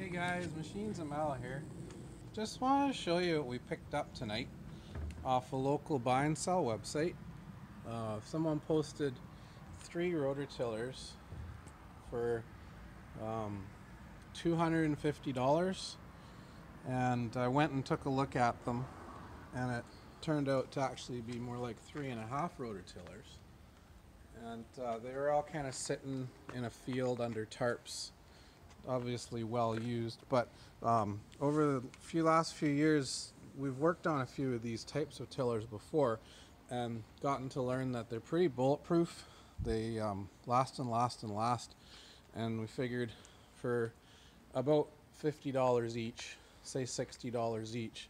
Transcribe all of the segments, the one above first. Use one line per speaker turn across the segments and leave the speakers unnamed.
Hey guys, Machines and Metal here. Just want to show you what we picked up tonight off a local buy and sell website. Uh, someone posted three rototillers for um, $250 and I went and took a look at them and it turned out to actually be more like three and a half rototillers and uh, they were all kind of sitting in a field under tarps obviously well used but um, over the few last few years we've worked on a few of these types of tillers before and gotten to learn that they're pretty bulletproof they um, last and last and last and we figured for about $50 each say $60 each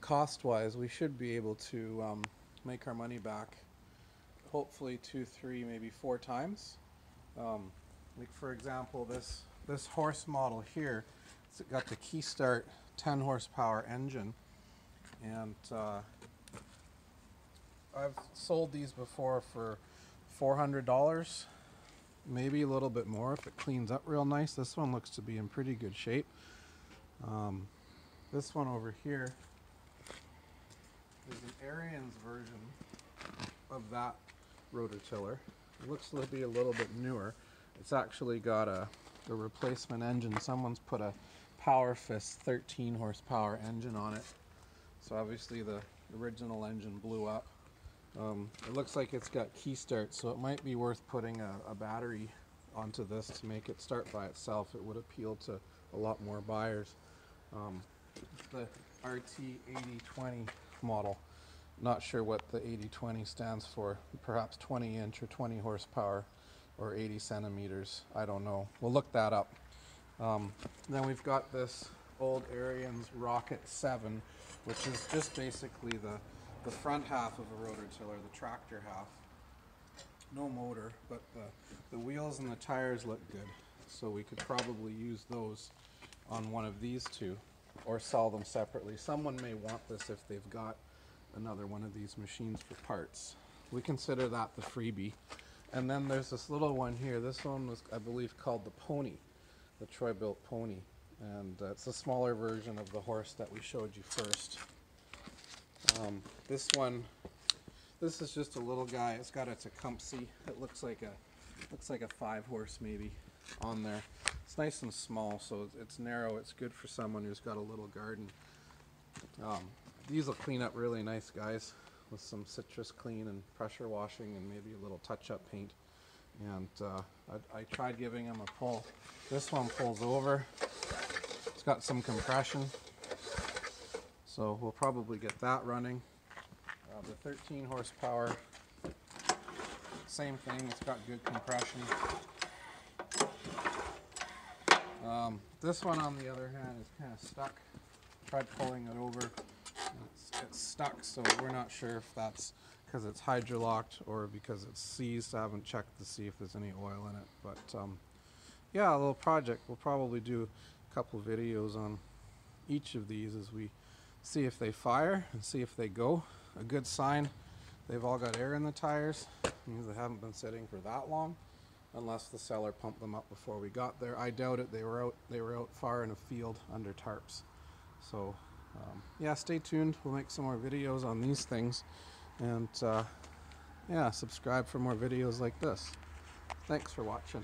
cost wise we should be able to um, make our money back hopefully two, three, maybe four times. Um, like for example, this this horse model here, it's got the Keystart 10 horsepower engine, and uh, I've sold these before for $400, maybe a little bit more if it cleans up real nice. This one looks to be in pretty good shape. Um, this one over here is an Ariens version of that rototiller. It looks to be a little bit newer. It's actually got a, a replacement engine. Someone's put a Powerfist 13 horsepower engine on it. So obviously the original engine blew up. Um, it looks like it's got key start, so it might be worth putting a, a battery onto this to make it start by itself. It would appeal to a lot more buyers. Um, the RT8020 model. Not sure what the 8020 stands for. Perhaps 20 inch or 20 horsepower or 80 centimeters. I don't know. We'll look that up. Um, then we've got this old Ariens Rocket 7, which is just basically the, the front half of a rototiller, the tractor half. No motor, but the, the wheels and the tires look good. So we could probably use those on one of these two or sell them separately. Someone may want this if they've got another one of these machines for parts. We consider that the freebie. And then there's this little one here. This one was, I believe, called the Pony, the Troy-Bilt Pony. And uh, it's a smaller version of the horse that we showed you first. Um, this one, this is just a little guy. It's got a Tecumseh. It looks like a, looks like a five horse maybe on there. It's nice and small, so it's narrow. It's good for someone who's got a little garden. Um, these will clean up really nice, guys, with some citrus clean and pressure washing and maybe a little touch-up paint. And uh, I, I, tried giving them a pull. This one pulls over. It's got some compression. So we'll probably get that running. Uh, the 13 horsepower, same thing, it's got good compression. Um, this one on the other hand is kind of stuck. Tried pulling it over it's stuck, so we're not sure if that's because it's hydrolocked or because it's seized. I haven't checked to see if there's any oil in it. But um, yeah, a little project. We'll probably do a couple videos on each of these as we see if they fire and see if they go. A good sign they've all got air in the tires. means they haven't been sitting for that long unless the seller pumped them up before we got there. I doubt it. They were out they were out far in a field under tarps. So um, yeah, stay tuned. We'll make some more videos on these things. And uh, yeah, subscribe for more videos like this. Thanks for watching.